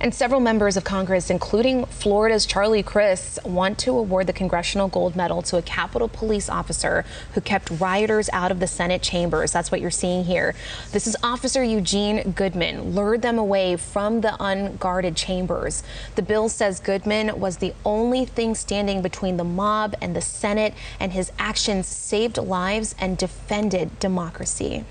And several members of Congress, including Florida's Charlie Crist, want to award the Congressional Gold Medal to a Capitol Police officer who kept rioters out of the Senate chambers. That's what you're seeing here. This is Officer Eugene Goodman, lured them away from the unguarded chambers. The bill says Goodman was the only thing standing between the mob and the Senate, and his actions saved lives and defended democracy.